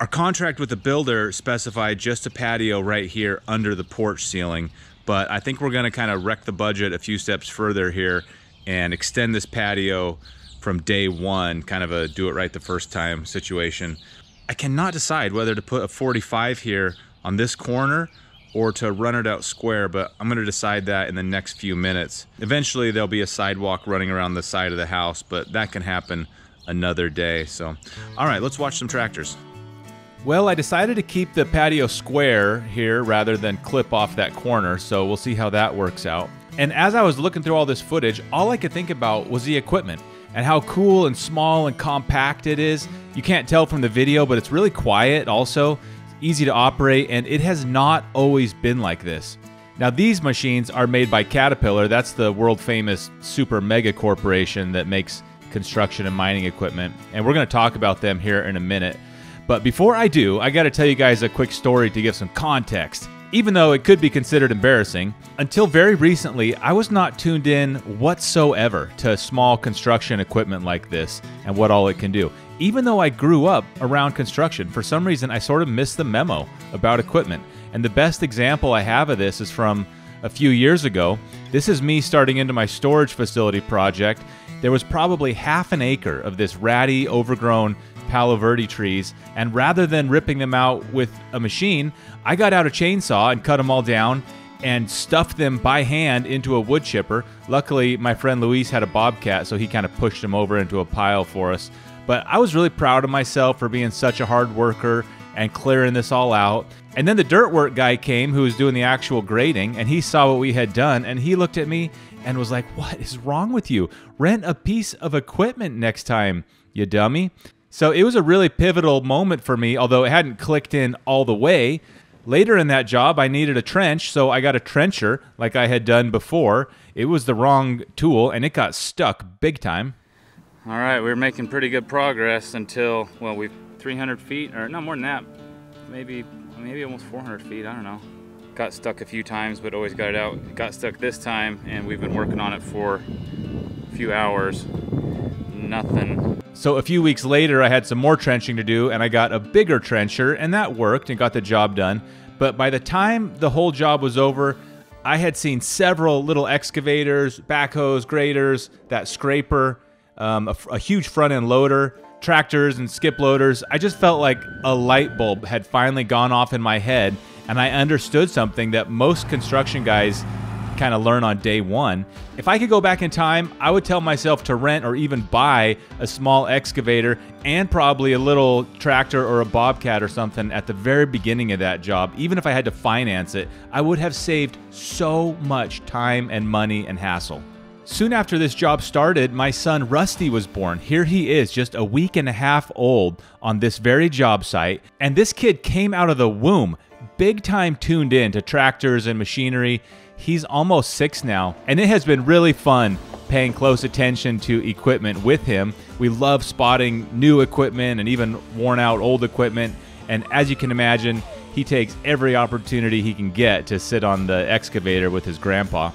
Our contract with the builder specified just a patio right here under the porch ceiling, but I think we're gonna kind of wreck the budget a few steps further here and extend this patio from day one, kind of a do it right the first time situation. I cannot decide whether to put a 45 here on this corner or to run it out square, but I'm gonna decide that in the next few minutes. Eventually there'll be a sidewalk running around the side of the house, but that can happen another day. So, all right, let's watch some tractors. Well, I decided to keep the patio square here rather than clip off that corner, so we'll see how that works out. And as I was looking through all this footage, all I could think about was the equipment and how cool and small and compact it is. You can't tell from the video, but it's really quiet also, easy to operate, and it has not always been like this. Now, these machines are made by Caterpillar. That's the world famous super mega corporation that makes construction and mining equipment. And we're going to talk about them here in a minute. But before I do, I got to tell you guys a quick story to give some context. Even though it could be considered embarrassing, until very recently, I was not tuned in whatsoever to small construction equipment like this and what all it can do. Even though I grew up around construction, for some reason I sort of missed the memo about equipment. And the best example I have of this is from a few years ago. This is me starting into my storage facility project. There was probably half an acre of this ratty, overgrown Palo Verde trees, and rather than ripping them out with a machine, I got out a chainsaw and cut them all down and stuffed them by hand into a wood chipper. Luckily, my friend Luis had a bobcat, so he kind of pushed them over into a pile for us. But I was really proud of myself for being such a hard worker and clearing this all out. And then the dirt work guy came who was doing the actual grading, and he saw what we had done, and he looked at me and was like, What is wrong with you? Rent a piece of equipment next time, you dummy. So it was a really pivotal moment for me, although it hadn't clicked in all the way. Later in that job, I needed a trench, so I got a trencher like I had done before. It was the wrong tool and it got stuck big time. All right, we were making pretty good progress until, well, we've 300 feet, or no more than that, maybe, maybe almost 400 feet, I don't know. Got stuck a few times, but always got it out. got stuck this time, and we've been working on it for a few hours. Nothing so a few weeks later, I had some more trenching to do, and I got a bigger trencher, and that worked and got the job done. But by the time the whole job was over, I had seen several little excavators, backhoes, graders, that scraper, um, a, a huge front end loader, tractors, and skip loaders. I just felt like a light bulb had finally gone off in my head, and I understood something that most construction guys kind of learn on day one. If I could go back in time, I would tell myself to rent or even buy a small excavator and probably a little tractor or a bobcat or something at the very beginning of that job. Even if I had to finance it, I would have saved so much time and money and hassle. Soon after this job started, my son Rusty was born. Here he is, just a week and a half old on this very job site. And this kid came out of the womb big time tuned in to tractors and machinery. He's almost six now, and it has been really fun paying close attention to equipment with him. We love spotting new equipment and even worn out old equipment. And as you can imagine, he takes every opportunity he can get to sit on the excavator with his grandpa.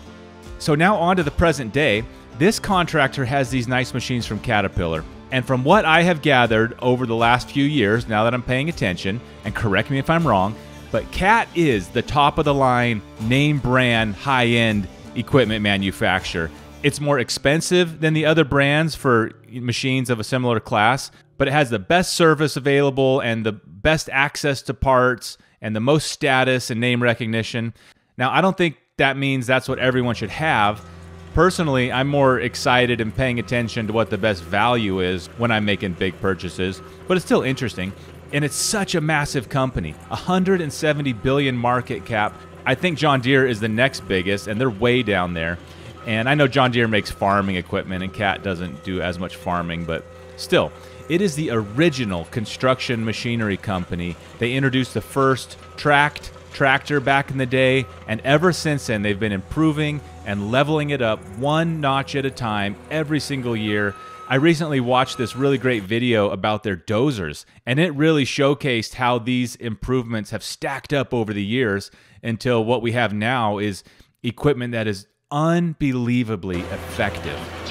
So now on to the present day. This contractor has these nice machines from Caterpillar. And from what I have gathered over the last few years, now that I'm paying attention, and correct me if I'm wrong, but Cat is the top of the line, name brand, high end equipment manufacturer. It's more expensive than the other brands for machines of a similar class, but it has the best service available and the best access to parts and the most status and name recognition. Now, I don't think that means that's what everyone should have. Personally, I'm more excited and paying attention to what the best value is when I'm making big purchases, but it's still interesting. And it's such a massive company 170 billion market cap. I think John Deere is the next biggest, and they're way down there. And I know John Deere makes farming equipment, and Cat doesn't do as much farming, but still, it is the original construction machinery company. They introduced the first tracked tractor back in the day, and ever since then, they've been improving and leveling it up one notch at a time every single year. I recently watched this really great video about their dozers, and it really showcased how these improvements have stacked up over the years until what we have now is equipment that is unbelievably effective.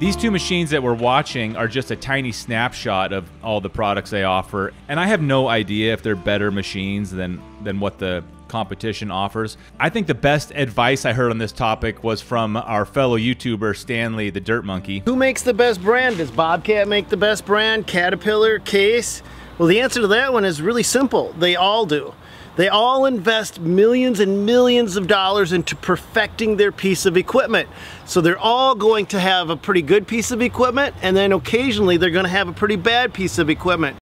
These two machines that we're watching are just a tiny snapshot of all the products they offer, and I have no idea if they're better machines than than what the competition offers. I think the best advice I heard on this topic was from our fellow YouTuber Stanley the Dirt Monkey. Who makes the best brand? Does Bobcat make the best brand? Caterpillar, Case? Well, the answer to that one is really simple. They all do. They all invest millions and millions of dollars into perfecting their piece of equipment. So they're all going to have a pretty good piece of equipment and then occasionally they're going to have a pretty bad piece of equipment.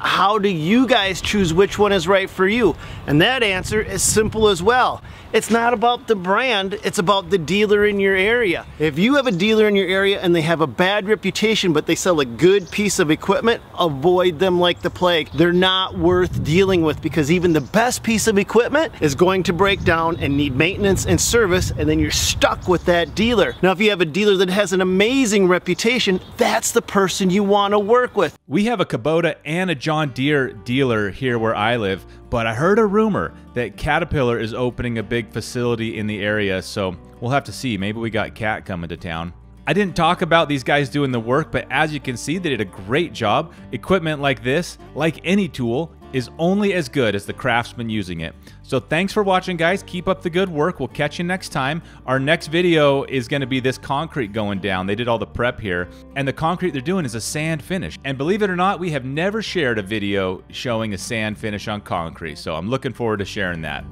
How do you guys choose which one is right for you? And that answer is simple as well. It's not about the brand, it's about the dealer in your area. If you have a dealer in your area and they have a bad reputation but they sell a good piece of equipment, avoid them like the plague. They're not worth dealing with because even the best piece of equipment is going to break down and need maintenance and service and then you're stuck with that dealer. Now if you have a dealer that has an amazing reputation, that's the person you want to work with. We have a Kubota and a John Deere dealer here where I live, but I heard a rumor that Caterpillar is opening a big facility in the area, so we'll have to see. Maybe we got Cat coming to town. I didn't talk about these guys doing the work, but as you can see, they did a great job. Equipment like this, like any tool, is only as good as the craftsman using it. So thanks for watching guys, keep up the good work, we'll catch you next time. Our next video is gonna be this concrete going down. They did all the prep here, and the concrete they're doing is a sand finish. And believe it or not, we have never shared a video showing a sand finish on concrete, so I'm looking forward to sharing that.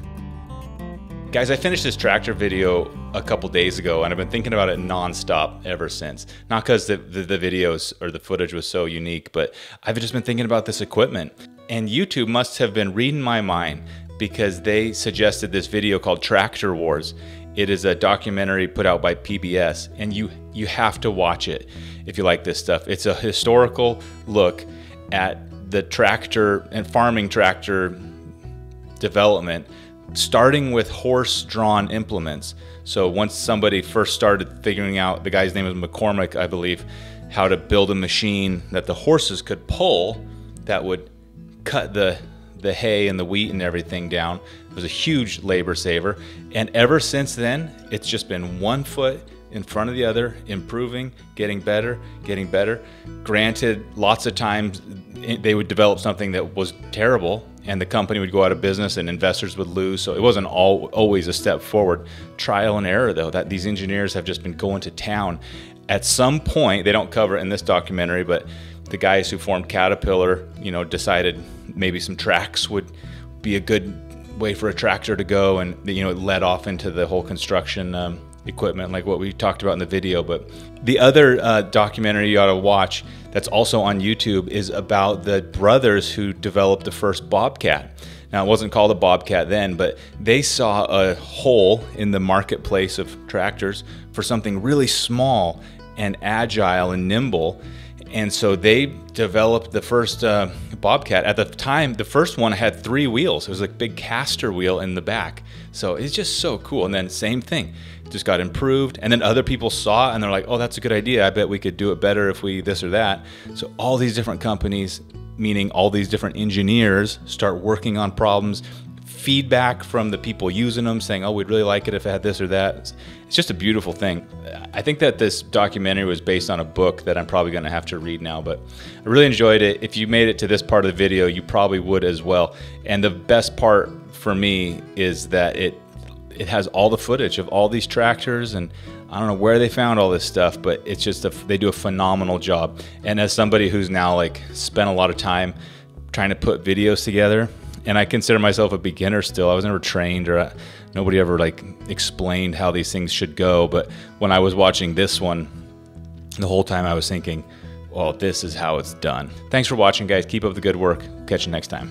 Guys, I finished this tractor video a couple days ago and I've been thinking about it nonstop ever since. Not because the, the, the, videos or the footage was so unique, but I've just been thinking about this equipment. And YouTube must have been reading my mind because they suggested this video called Tractor Wars. It is a documentary put out by PBS, and you you have to watch it if you like this stuff. It's a historical look at the tractor and farming tractor development, starting with horse-drawn implements. So once somebody first started figuring out, the guy's name was McCormick, I believe, how to build a machine that the horses could pull that would cut the the hay and the wheat and everything down. It was a huge labor saver. And ever since then, it's just been one foot in front of the other, improving, getting better, getting better. Granted, lots of times eh, they would develop something that was terrible and the company would go out of business and investors would lose. So it wasn't all, always a step forward. Trial and error, though, that these engineers have just been going to town. At some point, they don't cover it in this documentary, but the guys who formed Caterpillar, you know, decided maybe some tracks would be a good way for a tractor to go, and you know, it led off into the whole construction um, equipment, like what we talked about in the video. But the other uh, documentary you ought to watch that's also on YouTube is about the brothers who developed the first Bobcat. Now, it wasn't called a Bobcat then, but they saw a hole in the marketplace of tractors for something really small and agile and nimble and so they developed the first uh, Bobcat. At the time, the first one had three wheels. It was like big caster wheel in the back. So it's just so cool. And then same thing, just got improved. And then other people saw it and they're like, oh, that's a good idea. I bet we could do it better if we this or that. So all these different companies, meaning all these different engineers, start working on problems feedback from the people using them saying, oh, we'd really like it if it had this or that. It's just a beautiful thing. I think that this documentary was based on a book that I'm probably going to have to read now, but I really enjoyed it. If you made it to this part of the video, you probably would as well. And the best part for me is that it it has all the footage of all these tractors and I don't know where they found all this stuff, but it's just a, they do a phenomenal job. And as somebody who's now like spent a lot of time trying to put videos together, and I consider myself a beginner still. I was never trained or uh, nobody ever like explained how these things should go. But when I was watching this one, the whole time I was thinking, well, this is how it's done. Thanks for watching, guys. Keep up the good work. Catch you next time.